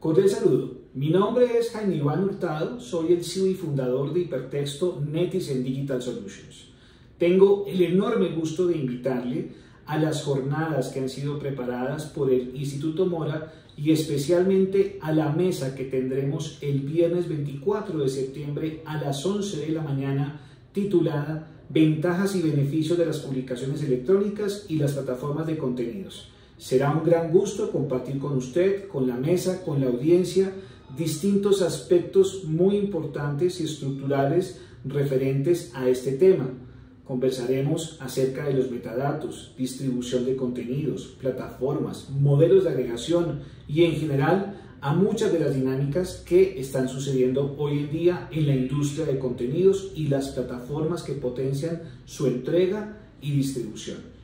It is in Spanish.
Cordial saludo. Mi nombre es Jaime Iván Hurtado, soy el CEO y fundador de Hipertexto Netizen Digital Solutions. Tengo el enorme gusto de invitarle a las jornadas que han sido preparadas por el Instituto Mora y especialmente a la mesa que tendremos el viernes 24 de septiembre a las 11 de la mañana titulada Ventajas y beneficios de las publicaciones electrónicas y las plataformas de contenidos. Será un gran gusto compartir con usted, con la mesa, con la audiencia, distintos aspectos muy importantes y estructurales referentes a este tema. Conversaremos acerca de los metadatos, distribución de contenidos, plataformas, modelos de agregación y en general a muchas de las dinámicas que están sucediendo hoy en día en la industria de contenidos y las plataformas que potencian su entrega y distribución.